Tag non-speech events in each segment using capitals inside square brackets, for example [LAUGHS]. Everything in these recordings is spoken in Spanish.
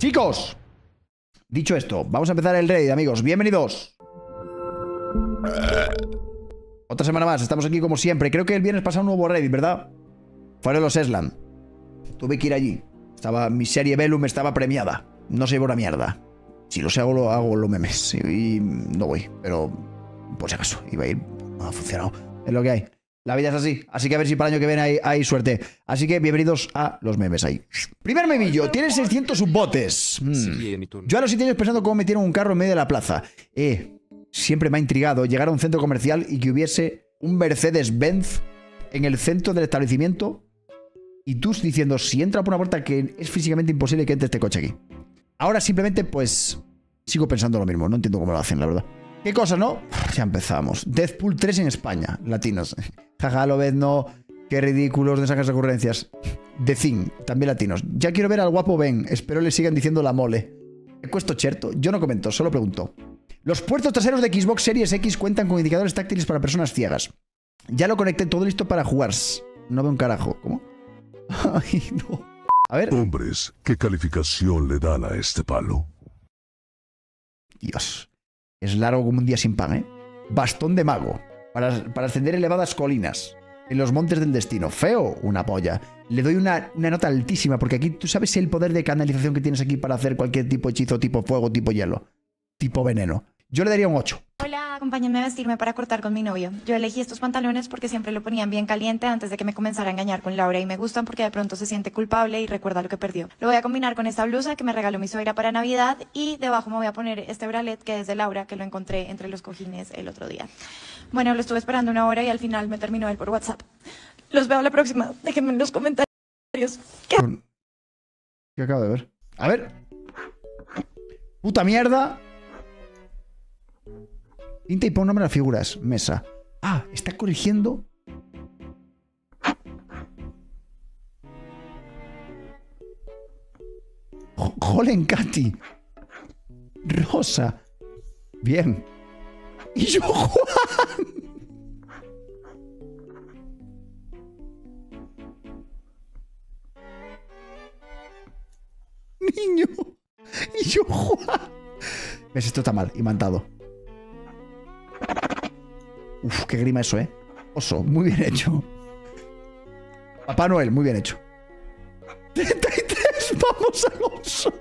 Chicos, dicho esto, vamos a empezar el raid, amigos. Bienvenidos. Otra semana más, estamos aquí como siempre. Creo que el viernes pasado un nuevo raid, ¿verdad? Fueron los Esland. Tuve que ir allí. Estaba, mi serie Velum estaba premiada. No se llevó una mierda. Si lo sé, hago, lo, hago los memes. Y, y no voy, pero por si acaso, iba a ir. No ha funcionado. Es lo que hay. La vida es así. Así que a ver si para el año que viene hay, hay suerte. Así que bienvenidos a los memes ahí. Primer memillo. Tienes 600 subbotes. Mm. Yo a los 7 años pensando cómo metieron un carro en medio de la plaza. Eh, siempre me ha intrigado llegar a un centro comercial y que hubiese un Mercedes-Benz en el centro del establecimiento y tú diciendo, si entra por una puerta que es físicamente imposible que entre este coche aquí. Ahora simplemente, pues, sigo pensando lo mismo. No entiendo cómo lo hacen, la verdad. ¿Qué cosa, no? Ya empezamos. Deathpool 3 en España, latinos. [LAUGHS] Jaja, lo ves, no. Qué ridículos de esas recurrencias. The Thing, también latinos. Ya quiero ver al guapo Ben. Espero le sigan diciendo la mole. ¿He puesto cherto? Yo no comento, solo pregunto. Los puertos traseros de Xbox Series X cuentan con indicadores táctiles para personas ciegas. Ya lo conecté todo listo para jugar. No veo un carajo. ¿Cómo? [LAUGHS] Ay, no. A ver. Hombres, ¿qué calificación le dan a este palo? Dios. Es largo como un día sin pan, ¿eh? Bastón de mago. Para, para ascender elevadas colinas. En los montes del destino. Feo, una polla. Le doy una, una nota altísima porque aquí tú sabes el poder de canalización que tienes aquí para hacer cualquier tipo de hechizo, tipo fuego, tipo hielo, tipo veneno. Yo le daría un 8. Acompáñenme a vestirme para cortar con mi novio. Yo elegí estos pantalones porque siempre lo ponían bien caliente antes de que me comenzara a engañar con Laura y me gustan porque de pronto se siente culpable y recuerda lo que perdió. Lo voy a combinar con esta blusa que me regaló mi suegra para Navidad y debajo me voy a poner este bralet que es de Laura que lo encontré entre los cojines el otro día. Bueno, lo estuve esperando una hora y al final me terminó él por WhatsApp. Los veo la próxima. Déjenme en los comentarios. ¿Qué ¿Qué acabo de ver? A ver. Puta mierda. Pinta y pon nombre a las figuras. Mesa. Ah, está corrigiendo. Jo- Jolen Katy. Rosa. Bien. Y yo, Juan. Niño. Y yo, Juan. ¿Ves? Esto está mal. Imantado. Uf, qué grima eso, ¿eh? Oso, muy bien hecho. Papá Noel, muy bien hecho. 33, vamos al oso.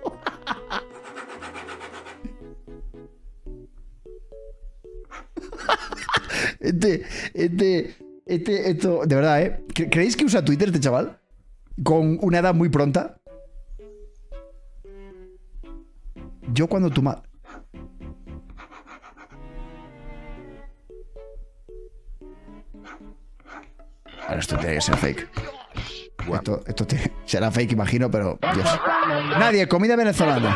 Este, este, este, esto, de verdad, ¿eh? ¿Cre- ¿Creéis que usa Twitter este chaval? Con una edad muy pronta. Yo cuando tu ma... Ahora esto tiene que ser fake. Esto, esto tiene- será fake, imagino, pero Dios. Nadie, comida venezolana.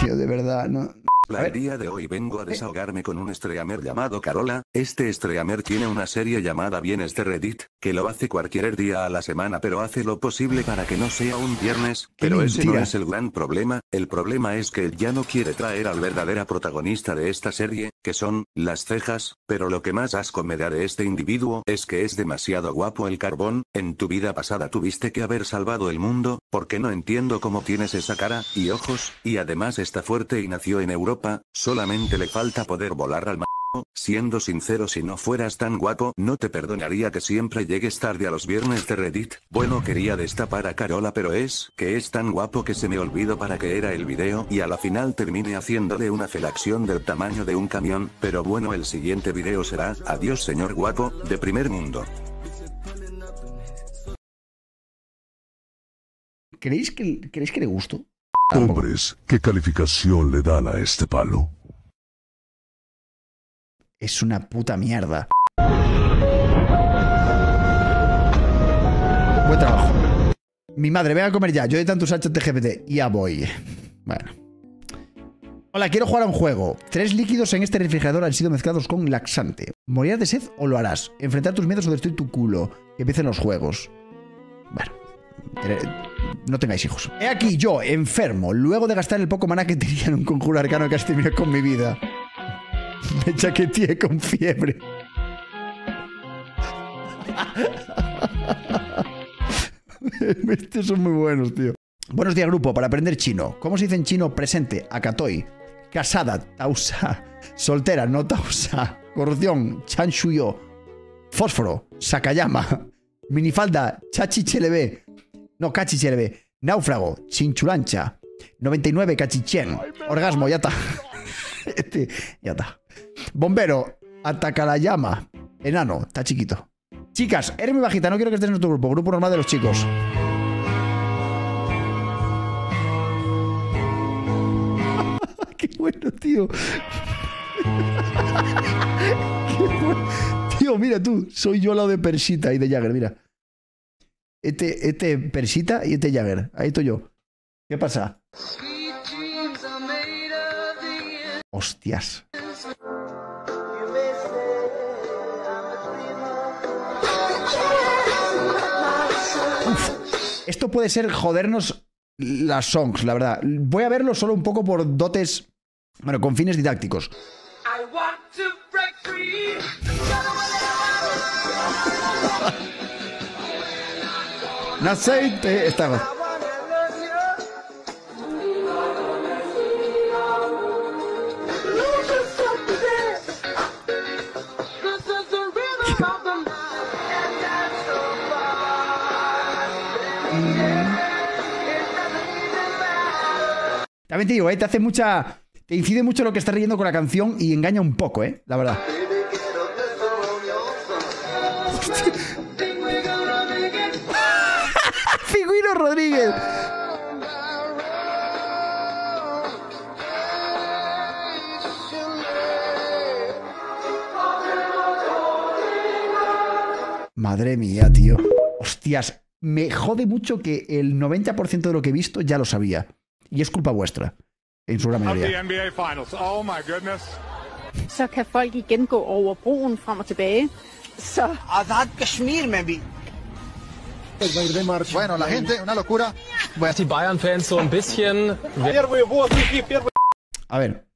Tío, de verdad, no. La el día de hoy vengo a desahogarme con un streamer llamado Carola. Este streamer tiene una serie llamada Bienes de Reddit, que lo hace cualquier día a la semana, pero hace lo posible para que no sea un viernes. Pero ese no es el gran problema. El problema es que él ya no quiere traer al verdadera protagonista de esta serie, que son las cejas. Pero lo que más asco me da de este individuo es que es demasiado guapo el carbón. En tu vida pasada tuviste que haber salvado el mundo, porque no entiendo cómo tienes esa cara y ojos, y además está fuerte y nació en Europa. Solamente le falta poder volar al Siendo sincero, si no fueras tan guapo, no te perdonaría que siempre llegues tarde a los viernes de Reddit. Bueno, quería destapar a Carola, pero es que es tan guapo que se me olvidó para qué era el video y a la final terminé haciéndole una felación del tamaño de un camión. Pero bueno, el siguiente video será Adiós, señor guapo, de primer mundo. ¿Creéis que, ¿creéis que le gustó? Hombres, ¿qué calificación le dan a este palo? Es una puta mierda. Buen trabajo. Mi madre, venga a comer ya. Yo de tantos de GPT. Ya voy. Bueno. Hola, quiero jugar a un juego. Tres líquidos en este refrigerador han sido mezclados con laxante. ¿Morirás de sed o lo harás? Enfrentar tus miedos o destruir tu culo. Que empiecen los juegos. Bueno. eh, No tengáis hijos. He aquí yo, enfermo, luego de gastar el poco maná que tenía en un conjuro arcano que has terminado con mi vida. Me chaqueteé con fiebre. Estos son muy buenos, tío. Buenos días, grupo. Para aprender chino. ¿Cómo se dice en chino presente? Akatoy. Casada, tausa. Soltera, no tausa. Corrupción, chan shuyo. Fósforo, sakayama. Minifalda, chachi chelebe. No, cachi chelebe. Náufrago, chinchulancha. 99, cachichén. Orgasmo, ya está. [LAUGHS] Este, ya está. Bombero, ataca la llama. Enano, está chiquito. Chicas, eres muy bajita, no quiero que estés en nuestro grupo. Grupo normal de los chicos. [LAUGHS] Qué bueno, tío. [LAUGHS] Qué bueno. Tío, mira tú, soy yo al lado de Persita y de Jagger, mira. Este, este Persita y este Jagger. Ahí estoy yo. ¿Qué pasa? Hostias. Esto puede ser jodernos las songs, la verdad. Voy a verlo solo un poco por dotes, bueno, con fines didácticos. I want También te digo, ¿eh? te hace mucha. Te incide mucho lo que estás leyendo con la canción y engaña un poco, ¿eh? La verdad. [LAUGHS] Figüino Rodríguez. Madre mía, tío. Hostias, me jode mucho que el 90% de lo que he visto ya lo sabía y es culpa vuestra, en su gran mayoría. Oh my goodness. Una locura. A ver.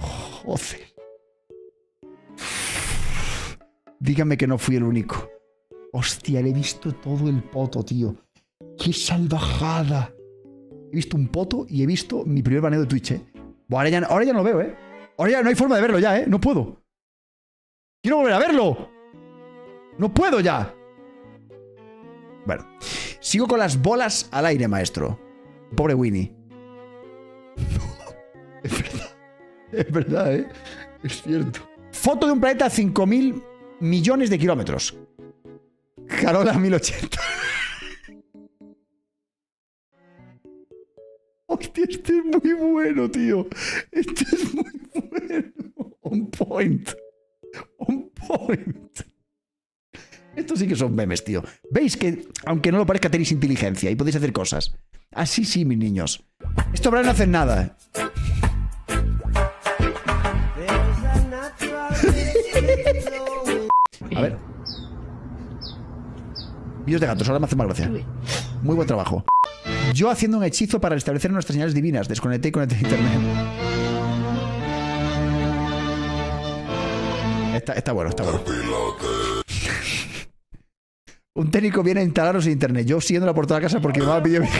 Joder. Dígame que no fui el único. Hostia, le he visto todo el poto, tío. ¡Qué salvajada! He visto un poto y he visto mi primer baneo de Twitch, ¿eh? Ahora, ya, ahora ya no lo veo, ¿eh? Ahora ya no hay forma de verlo ya, ¿eh? No puedo. ¡Quiero volver a verlo! ¡No puedo ya! Bueno, sigo con las bolas al aire, maestro. Pobre Winnie. [LAUGHS] es verdad. Es verdad, ¿eh? Es cierto. Foto de un planeta a 5.000 millones de kilómetros. Carola 1080. Hostia, este es muy bueno, tío. Este es muy bueno. On point. On point. Estos sí que son memes, tío. ¿Veis que, aunque no lo parezca, tenéis inteligencia y podéis hacer cosas? Así sí, mis niños. Esto ahora no hacen nada. A ver. Vídeos de gatos, ahora me hace más gracia. Muy buen trabajo. Yo haciendo un hechizo para restablecer nuestras señales divinas. Desconecté y conecté a internet. Está, está bueno, está bueno. [LAUGHS] Un técnico viene a instalaros en internet. Yo siguiéndola por toda la casa porque me va a pedir mi [LAUGHS]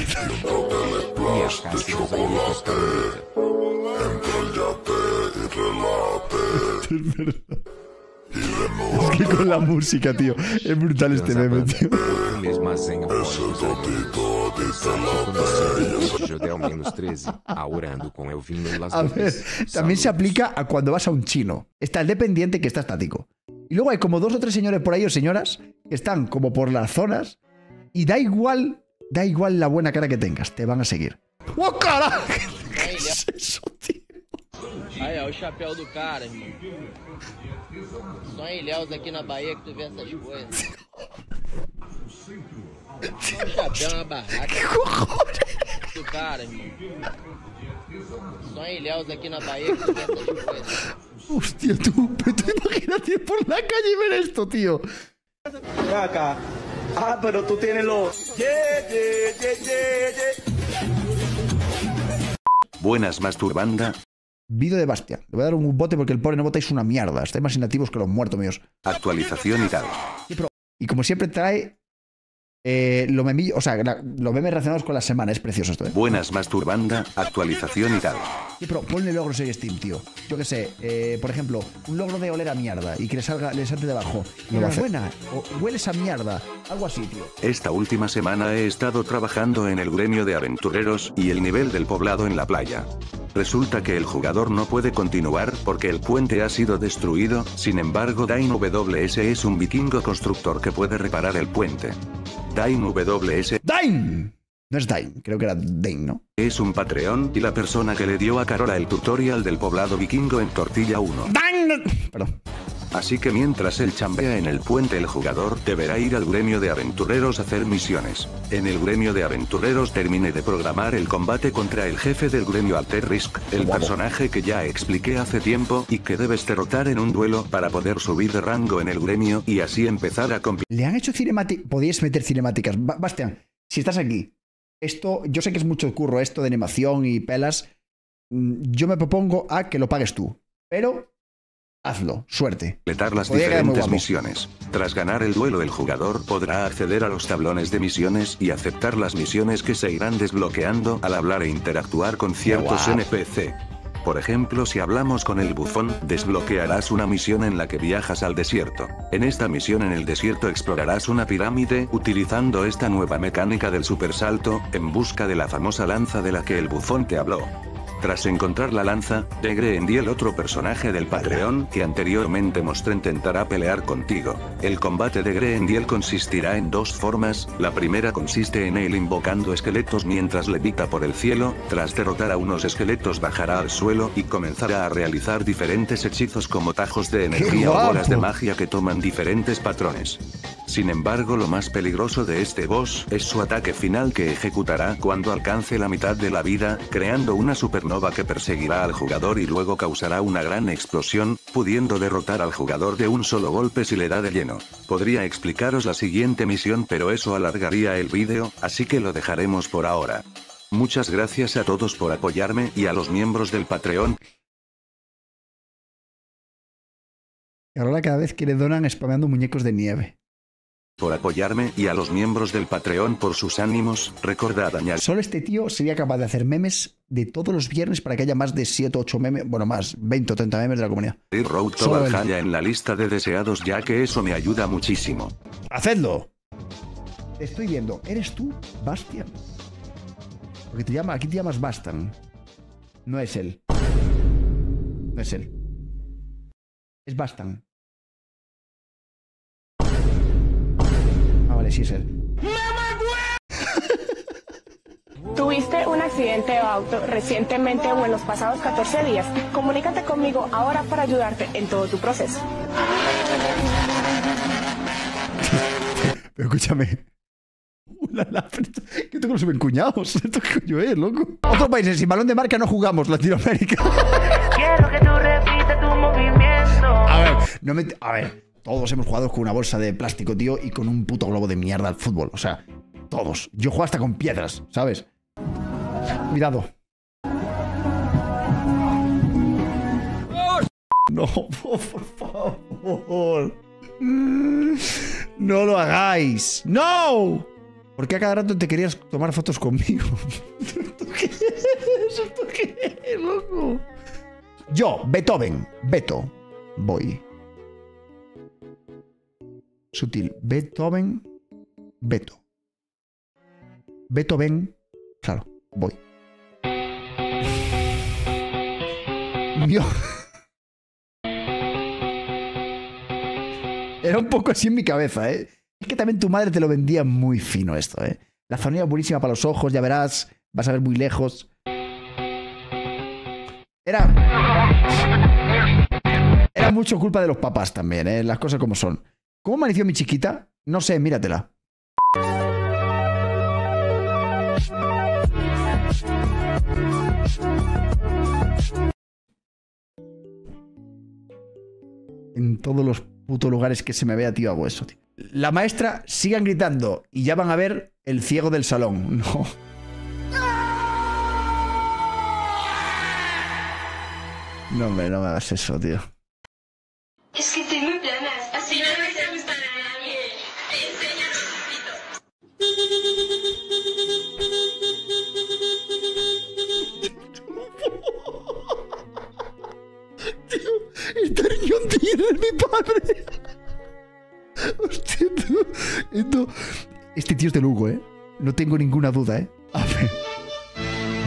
Es verdad. Es que [LAUGHS] con la música, tío. Es brutal este meme, tío. mesma senha Jodel menos 13, aurando com Elvinho Las A ver, también se aplica a cuando vas a un chino. Está el dependiente que está estático. Y luego hay como dos o tres señores por ahí o señoras que están como por las zonas y da igual, da igual la buena cara que tengas, te van a seguir. ¡Oh, cara! [LAUGHS] ¿Qué es eso, tío? Aí, ó, o chapéu do cara, irmão. Só em Ilhéus aqui na Bahia que tu vê essas coisas. O chapéu é uma barraca do cara, irmão. Só em Ilhéus aqui na Bahia que tu vê essas coisas. Hostia, tú, pero tú imagínate por la calle y ver esto, tío. Acá. Ah, pero tú tienes los. Yeah, yeah, yeah, yeah, yeah. Buenas masturbanda. Vídeo de Bastia. Le voy a dar un bote porque el pobre no votáis una mierda. Estáis más inactivos que los muertos míos. Actualización y tal. Y como siempre trae eh, lo memillo- o sea, la- los memes relacionados con la semana. Es precioso esto, ¿eh? Buenas masturbanda, actualización y tal. Sí, pero ponle logros en Steam, tío. Yo qué sé, eh, por ejemplo, un logro de oler a mierda y que le salga, le salte debajo. Lo va a hacer. Enhorabuena. O hueles a mierda. Algo así, tío. Esta última semana he estado trabajando en el gremio de aventureros y el nivel del poblado en la playa. Resulta que el jugador no puede continuar porque el puente ha sido destruido, sin embargo Dain WS es un vikingo constructor que puede reparar el puente. Dain WS ¡Dain! No es Dain, creo que era Dain, ¿no? es un Patreon y la persona que le dio a Carola el tutorial del poblado vikingo en Tortilla 1. ¡Dain! Perdón. Así que mientras él chambea en el puente el jugador deberá ir al gremio de aventureros a hacer misiones. En el gremio de aventureros termine de programar el combate contra el jefe del gremio Alter Risk, el personaje que ya expliqué hace tiempo y que debes derrotar en un duelo para poder subir de rango en el gremio y así empezar a competir. Le han hecho cinemáticas. Podíais meter cinemáticas. Ba- Bastian, si estás aquí, esto, yo sé que es mucho curro esto de animación y pelas. Mm, Yo me propongo a que lo pagues tú. Pero hazlo, suerte. completar las Podría diferentes misiones. Tras ganar el duelo el jugador podrá acceder a los tablones de misiones y aceptar las misiones que se irán desbloqueando al hablar e interactuar con ciertos. NPC. Por ejemplo, si hablamos con el bufón, desbloquearás una misión en la que viajas al desierto. En esta misión en el desierto explorarás una pirámide utilizando esta nueva mecánica del supersalto, en busca de la famosa lanza de la que el bufón te habló. Tras encontrar la lanza, Degre Endiel, otro personaje del Patreon que anteriormente mostré, intentará pelear contigo. El combate de Greendiel consistirá en dos formas, la primera consiste en él invocando esqueletos mientras levita por el cielo, tras derrotar a unos esqueletos bajará al suelo y comenzará a realizar diferentes hechizos como tajos de energía o bolas de magia que toman diferentes patrones. Sin embargo, lo más peligroso de este boss es su ataque final que ejecutará cuando alcance la mitad de la vida, creando una supernova que perseguirá al jugador y luego causará una gran explosión, pudiendo derrotar al jugador de un solo golpe si le da de lleno. Podría explicaros la siguiente misión pero eso alargaría el vídeo, así que lo dejaremos por ahora. Muchas gracias a todos por apoyarme y a los miembros del Patreon. Y ahora cada vez que le donan spameando muñecos de nieve. Por apoyarme y a los miembros del Patreon por sus ánimos, recordad añadir Solo este tío sería capaz de hacer memes de todos los viernes para que haya más de 7 o 8 memes, bueno, más 20 o 30 memes de la comunidad. Road to. Valhalla en la lista de deseados ya que eso me ayuda muchísimo. ¡Hacedlo! Te estoy viendo. ¿Eres tú, Bastian? Porque te llama, aquí te llamas Bastian. No es él. No es él. Es Bastian. Él. ¿Tuviste un accidente de auto recientemente o en los pasados 14 días? Comunícate conmigo ahora para ayudarte en todo tu proceso. [LAUGHS] Pero escúchame. Pero esto- que tengo los encuñados. ¿Esto qué [LAUGHS] coño es, loco? Otros países sin balón de marca no jugamos, Latinoamérica. Quiero que tú repitas tu movimiento. A ver, no me- a ver, todos hemos jugado con una bolsa de plástico, tío, y con un puto globo de mierda al fútbol. O sea, todos. Yo juego hasta con piedras, ¿sabes? Cuidado. No, por favor. No lo hagáis. ¡No! ¿Por qué a cada rato te querías tomar fotos conmigo? ¿Esto qué es? ¿Esto qué loco? Yo, Beethoven, Beto, voy. Sutil. Beethoven, Beto. Beethoven, claro, voy. Mío. [LAUGHS] Era un poco así en mi cabeza, ¿eh? Es que también tu madre te lo vendía muy fino esto, ¿eh? La zona es buenísima para los ojos, ya verás, vas a ver muy lejos. Era. Era mucho culpa de los papás también, ¿eh? Las cosas como son. ¿Cómo amaneció mi chiquita? No sé, míratela. En todos los putos lugares que se me vea, tío, hago eso, tío. La maestra, sigan gritando y ya van a ver el ciego del salón. [LAUGHS] No. No, hombre, no me hagas eso, tío. Tío es de Lugo, ¿eh? No tengo ninguna duda, ¿eh? A ver.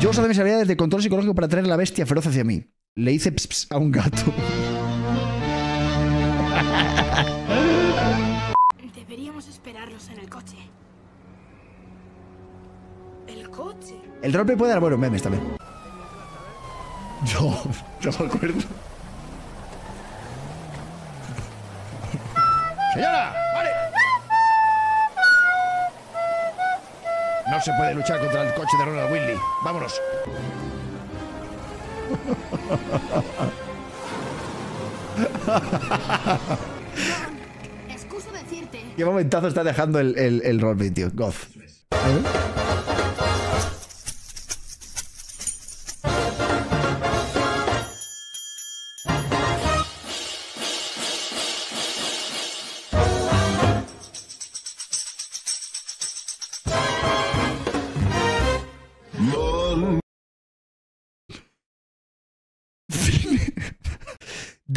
Yo uso de mis habilidades de control psicológico para traer la bestia feroz hacia mí. Le hice ps, ps a un gato. Deberíamos esperarlos en el coche. ¿El coche? El roleplay puede dar buenos memes también. Yo, no me acuerdo. Señora, No se puede luchar contra el coche de Ronald Willy. Vámonos. Excuso decirte. Qué momentazo está dejando el, el, el. Goz. A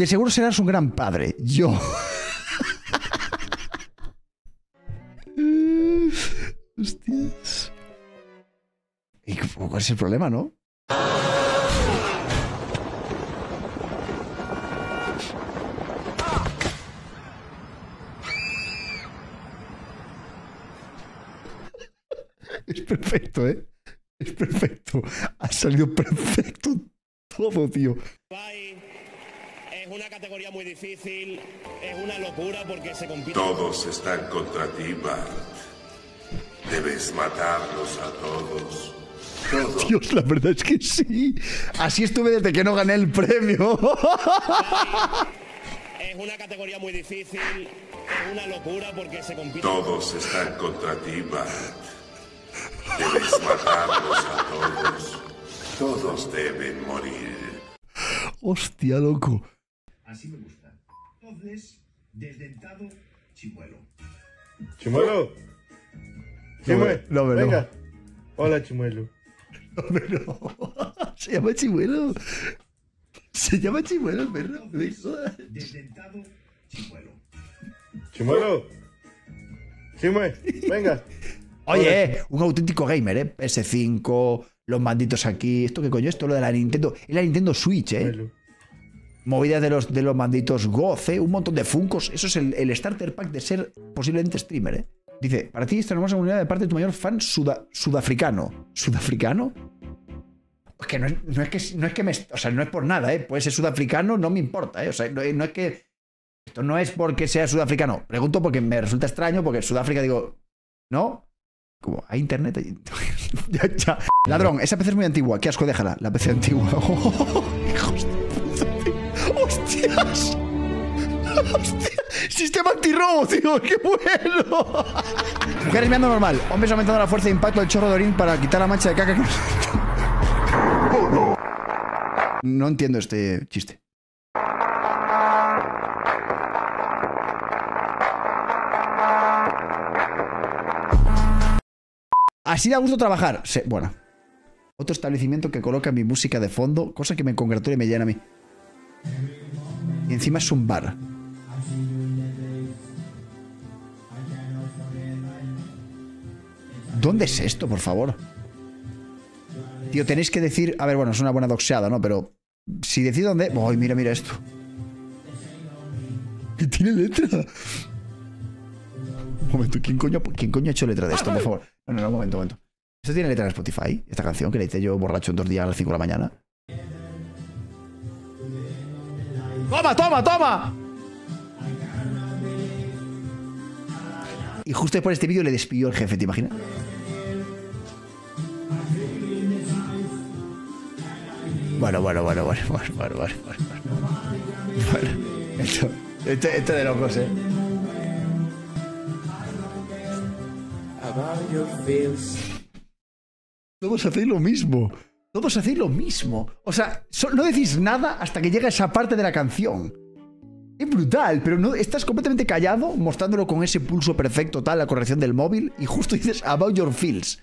De seguro serás un gran padre. Yo. Hostias. ¿Y cuál es el problema, no? Es perfecto, ¿eh? Es perfecto. Ha salido perfecto todo, tío. Es una categoría muy difícil, es una locura porque se compite. Todos están contra ti, Bart. Debes matarlos a todos. Todos. Dios, la verdad es que sí. Así estuve desde que no gané el premio. Es una categoría muy difícil, es una locura porque se compite. Todos están contra ti, Bart. Debes matarlos a todos. Todos deben morir. Hostia, loco. Así me gusta. Entonces, desdentado, chimuelo. ¿Chimuelo? No, Chimue, no, no. venga. Hola, Chimuelo. [LAUGHS] Se llama Chimuelo. Se llama Chimuelo el perro. No. Desdentado, chimuelo. Chimuelo. Chimue, venga. Oye, eh, un auténtico gamer, ¿eh? PS5, los manditos aquí. ¿Esto qué coño? Esto lo de la Nintendo. Es la Nintendo Switch, ¿eh? Movidas de los, de los manditos Goce, un montón de Funcos. Eso es el, el starter pack de ser posiblemente streamer, ¿eh? Dice, para ti esta hermosa comunidad de parte de tu mayor fan suda- sudafricano. ¿Sudafricano? Es que no es, no es que no es que me. O sea, no es por nada, ¿eh? Puede ser sudafricano, no me importa, ¿eh? O sea, no, es que. Esto no es porque sea sudafricano. Pregunto porque me resulta extraño, porque Sudáfrica digo. ¿No? Como, hay internet. [LAUGHS] Ladrón, esa PC es muy antigua. Qué asco, déjala. La PC antigua. [LAUGHS] hijos ¡Hostia! Sistema antirrobo, tío. ¡Qué bueno! Mujeres mirando normal. Hombres aumentando la fuerza de impacto del chorro de orín para quitar la mancha de caca que... [LAUGHS] No entiendo este chiste. Así da gusto trabajar. Se- bueno. Otro establecimiento que coloca mi música de fondo, cosa que me congratula y me llena a mí. Y encima es un bar. ¿Dónde es esto, por favor? Tío, tenéis que decir. A ver, bueno, es una buena doxeada, ¿no? Pero. Si decido dónde. ¡Ay, mira, mira esto! Que tiene letra. Un momento, ¿quién coño, ¿quién coño ha hecho letra de esto, por favor? No, no, no, un momento, un momento. ¿Esto tiene letra en Spotify? Esta canción que le hice yo borracho en dos días a las 5 de la mañana. ¡Toma, toma, toma! Y justo después de este vídeo le despidió el jefe, ¿te imaginas? Bueno, bueno, bueno, bueno, bueno, bueno, bueno, bueno. Bueno, esto, esto, esto de locos, ¿eh? Vamos a hacer lo mismo. Todos hacéis lo mismo. O sea, no decís nada hasta que llega esa parte de la canción. Es brutal, pero no estás completamente callado, mostrándolo con ese pulso perfecto, tal, la corrección del móvil, y justo dices About Your Feels.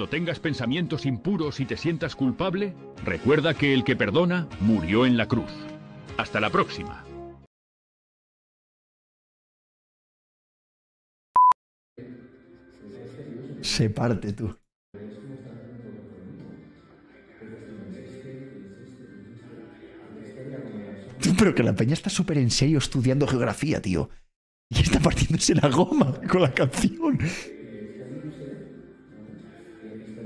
Cuando tengas pensamientos impuros y te sientas culpable, recuerda que el que perdona murió en la cruz. Hasta la próxima. Se parte tú. Pero que la peña está súper en serio estudiando geografía, tío. Y está partiéndose la goma con la canción.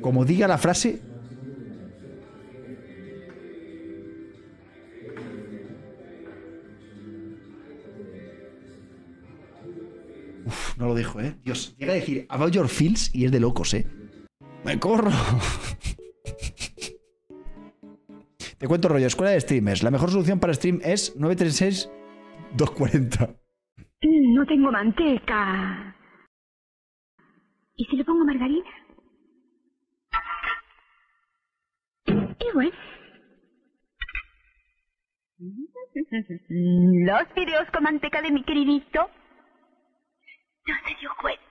Como diga la frase. Uf, no lo dijo, ¿eh? Dios, llega a decir About Your Feels y es de locos, ¿eh? ¡Me corro! [LAUGHS] Te cuento rollo, escuela de streamers. La mejor solución para stream es 936-240. No tengo manteca. ¿Y si le pongo margarina? Igual. Los videos con manteca de mi queridito no se dio cuenta.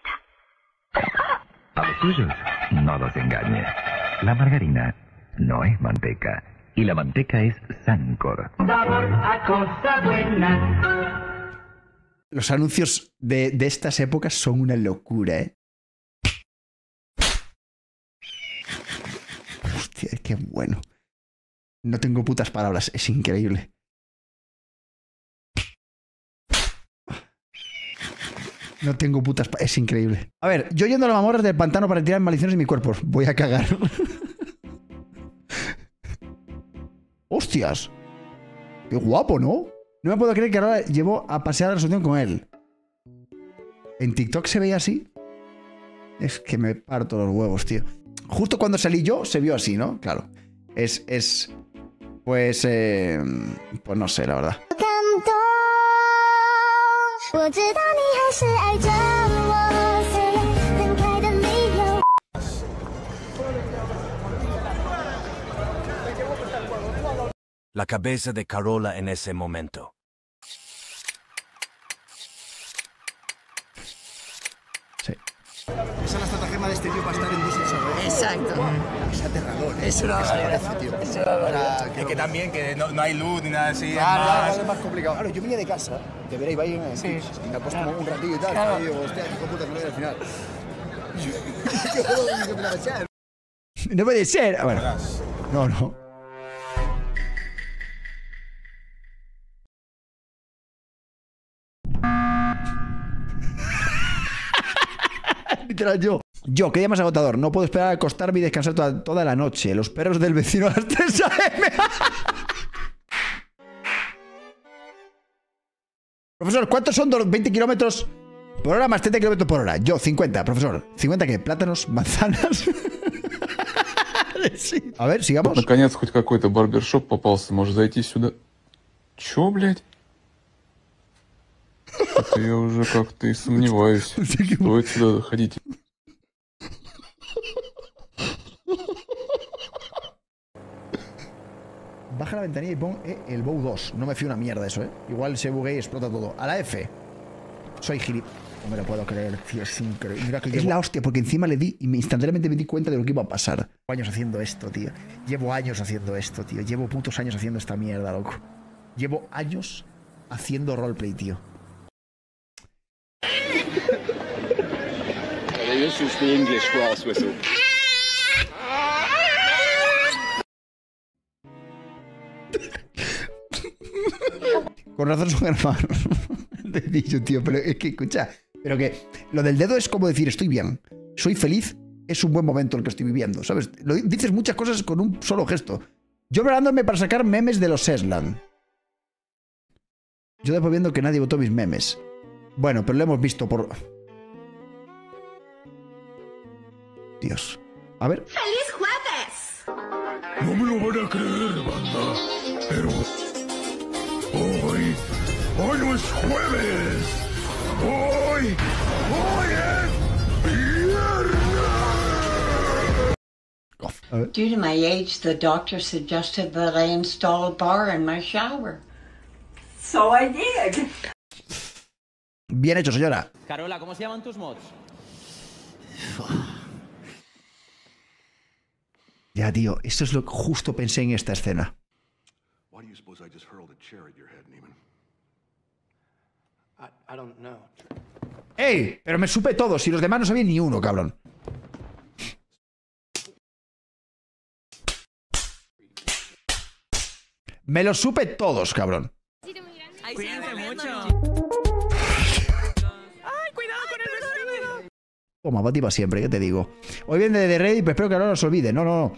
A los suyos, no los engañe. La margarina no es manteca. Y la manteca es Sancor. Los anuncios de, de estas épocas son una locura, ¿eh? Hostia, bueno. No tengo putas palabras, es increíble. No tengo putas pa- Es increíble. A ver, yo yendo a las mamorras del pantano para tirar maldiciones en mi cuerpo. Voy a cagar. [LAUGHS] ¡Hostias! ¡Qué guapo, ¿no? No me puedo creer que ahora llevo a pasear la resolución con él. ¿En TikTok se veía así? Es que me parto los huevos, tío. Justo cuando salí yo se vio así, ¿no? Claro. Es. es pues. Eh, pues no sé, la verdad. La cabeza de Carola en ese momento. Sí de este tío para estar en Disney Exacto. Es aterrador. Es una barbaridad. Es una barbaridad. Es que también que no, no hay luz ni nada así. Claro, es claro, más... es más complicado. Claro, yo venía de casa, te veréis, vais en sí. y me puesto como un ratillo y tal. Claro. Y digo, hostia, hijo puta, que no voy al final. [LAUGHS] no puede ser. Ah, Bueno, no, no. [LAUGHS] Literal yo. Yo, qué día más agotador. No puedo esperar a acostarme y descansar toda, toda la noche. Los perros del vecino a las [LAUGHS] 3 a.m. Profesor, ¿cuántos son dos- 20 kilómetros por hora más 30 kilómetros por hora? Yo, 50, profesor. ¿50 qué? ¿Plátanos? ¿Manzanas? [LAUGHS] Sí. A ver, sigamos. Наконец, хоть какой-то барбершоп попался. Может, зайти сюда? Чё, блядь? Это я уже как-то и сомневаюсь. Стоит [LAUGHS] сюда заходить. Baja la ventanilla y pon eh, el Bow 2. No me fío una mierda eso, ¿eh? Igual se buguea y explota todo. A la F. Soy gilip. No me lo puedo creer, tío. Es increíble. Mira que es la hostia, porque encima le di y me instantáneamente me di cuenta de lo que iba a pasar. Llevo años haciendo esto, tío. Llevo años haciendo esto, tío. Llevo putos años haciendo esta mierda, loco. Llevo años haciendo roleplay, tío. This is the English whistle. Con razón son hermanos. [LAUGHS] Te he dicho, tío, pero es que, escucha, pero que lo del dedo es como decir, estoy bien, soy feliz, es un buen momento el que estoy viviendo, ¿sabes? Lo, dices muchas cosas con un solo gesto. Yo preparándome para sacar memes de los Seslan. Yo después viendo que nadie votó mis memes. Bueno, pero lo hemos visto por... Dios. A ver. ¡Feliz jueves! No me lo van a creer, banda. Pero. Hoy. No es jueves. Hoy. Hoy es. Viernes. Due to my age, the doctor suggested that I install a bar in my shower. So I did. Bien hecho, señora. Carola, ¿cómo se llaman tus mods? Ya, tío, esto es lo que justo pensé en esta escena. Why do you suppose I just hurled a chair at your head, Neiman? I, I don't know. ¡Ey! Pero me supe todo, si los demás no sabían ni uno, cabrón. Me los supe todos, cabrón. Cuídense mucho. Toma, para ti para siempre, ¿qué te digo? Hoy viene de Reddit, pero espero que ahora no se olvide. No, no, no.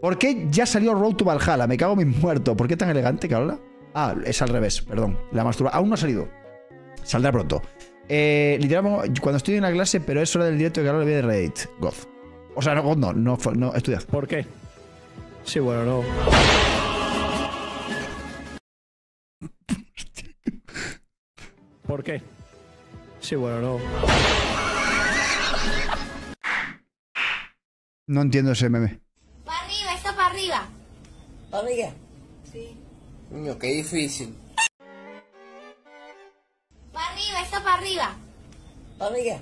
¿Por qué ya salió Road to Valhalla? Me cago en mis muertos. ¿Por qué tan elegante, Carola? Ah, es al revés, perdón. La masturba. Aún no ha salido. Saldrá pronto. Eh, literalmente, cuando estoy en la clase, pero es hora del directo de Carola viene de Reddit. Goth. O sea, no, Goth no, no, no estudiad. ¿Por qué? Sí, bueno, no. ¿Por qué? Sí, bueno, no. No entiendo ese meme. Para arriba, está para arriba. ¿Para arriba? Sí. Coño, qué difícil. Para arriba, para arriba. ¿Para arriba?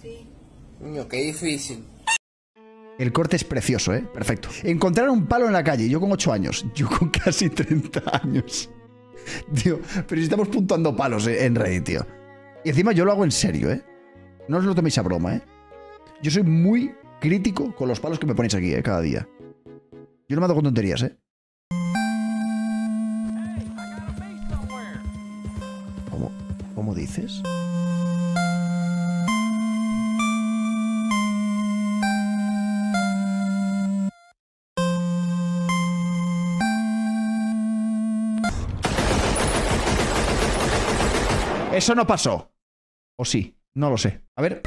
Sí. Coño, qué difícil. El corte es precioso, ¿eh? Perfecto. Encontrar un palo en la calle, yo con 8 años, [LAUGHS] yo con casi 30 años. Tío, pero si estamos puntuando palos eh, en Reddit, tío. Y encima yo lo hago en serio, ¿eh? No os lo toméis a broma, ¿eh? Yo soy muy crítico con los palos que me ponéis aquí, ¿eh? Cada día. Yo no me hago con tonterías, ¿eh? ¿Cómo dices? Eso no pasó. ¿O sí? No lo sé. A ver.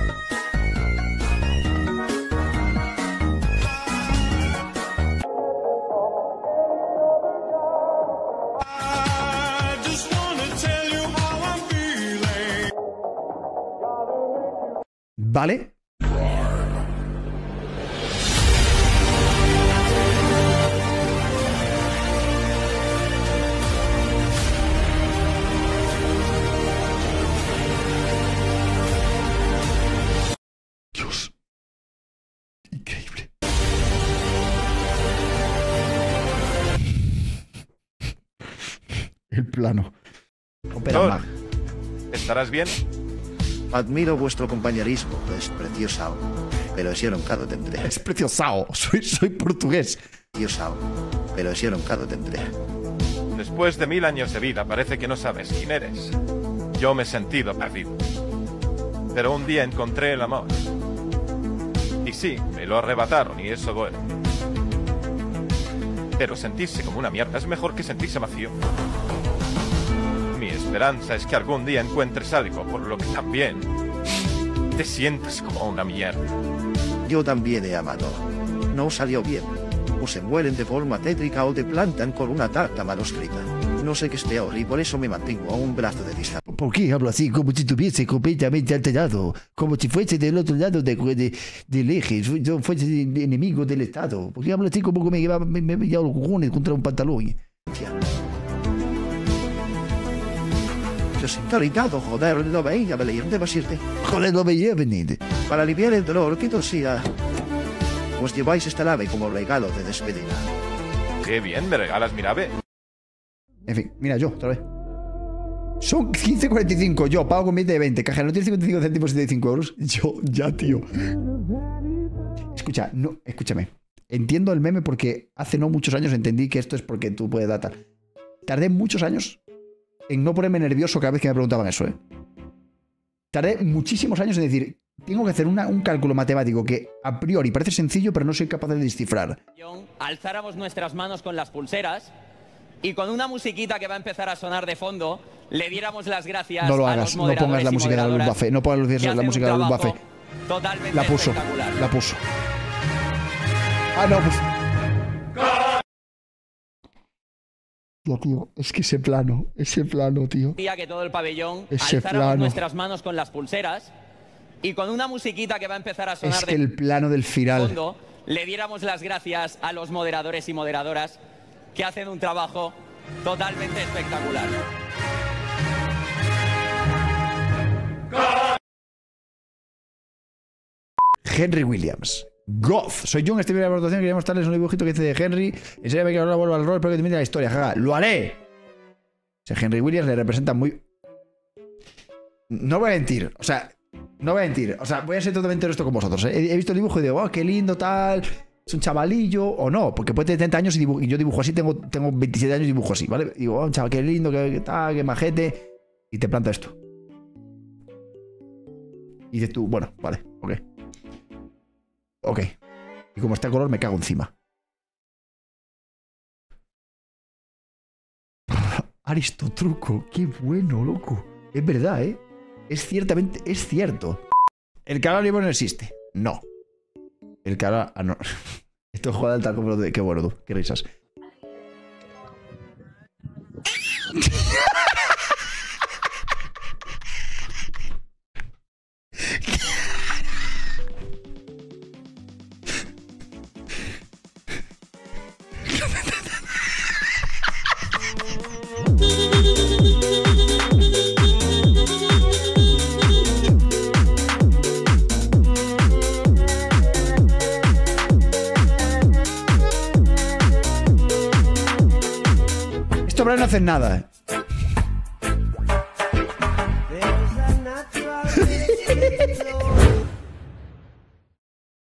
Vale. Dios. Increíble. El plano. ¿Estarás bien? Admiro vuestro compañerismo, es precioso, pero ese lo tendré. Es precioso, soy, soy portugués. Precioso, pero ese lo tendré. Después de mil años de vida parece que no sabes quién eres. Yo me he sentido perdido. Pero un día encontré el amor. Y sí, me lo arrebataron y eso duele. Pero sentirse como una mierda es mejor que sentirse vacío. Esperanza es que algún día encuentres algo por lo que también te sientes como una mierda. Yo también he amado. No salió bien. O se mueren de forma tétrica o te plantan con una tarta manuscrita. No sé qué es peor y por eso me mantengo a un brazo de distancia. ¿Por qué hablo así? Como si estuviese completamente alterado. Como si fuese del otro lado de, de- del eje. Yo fuese enemigo del Estado. ¿Por qué hablo así como que me llevaba me, me, me cojones contra un pantalón? Se siento irritado, joder, no veía venir, debes irte. Joder, no veía venir. Para aliviar el dolor que tosía, os lleváis esta nave como regalo de despedida. Qué bien, me regalas mi nave. En fin, mira, yo, otra vez. Son 15.45. Yo pago con billete de 20. Cajero, ¿no tienes 55 céntimos y 75 euros? Yo, ya, tío. Escucha, no, escúchame. Entiendo el meme porque hace no muchos años entendí que esto es porque tú puedes datar. Tardé muchos años en no ponerme nervioso cada vez que me preguntaban eso, ¿eh? Tardé muchísimos años en decir, tengo que hacer una- un cálculo matemático que a priori parece sencillo, pero no soy capaz de descifrar. Alzáramos nuestras manos con las pulseras y con una musiquita que va a empezar a sonar de fondo, le diéramos las gracias No lo a hagas, los no pongas la música de la Luz Buffet. No pongas la música de la Luz Buffet. Totalmente La puso, la puso. Ah, no, pues. Ya, tío, es que ese plano, ese plano, tío. Quería que todo el pabellón Ese alzáramos plano. nuestras manos con las pulseras y con una musiquita que va a empezar a sonar Es que de el plano del final. fondo le diéramos las gracias a los moderadores y moderadoras que hacen un trabajo totalmente espectacular. Henry Williams. Goth. Soy John, estoy en la votación. Quería mostrarles un dibujito que hice de Henry. En serio, que ahora vuelvo al rol, pero que termine la historia. Jaja, lo haré. O Henry Williams le representa muy. No voy a mentir. O sea, no voy a mentir. O sea, voy a ser totalmente honesto con vosotros. ¿eh? He, visto el dibujo y digo, oh, qué lindo, tal. Es un chavalillo. O no, porque puede tener 30 años y, yo dibujo así. Tengo, tengo 27 años y dibujo así, ¿vale? Y digo, oh, chaval, qué lindo, qué, qué tal, qué majete. Y te planta esto. Y dices tú, bueno, vale, ok. Ok. Y como está el color, me cago encima. Aristotruco, qué bueno, loco. Es verdad, ¿eh? Es ciertamente, es cierto. ¿El canal no existe? No. El canal... Ah, no. [LAUGHS] Esto es jugada del como de... Qué bueno, tú. Qué risas. Hacer nada.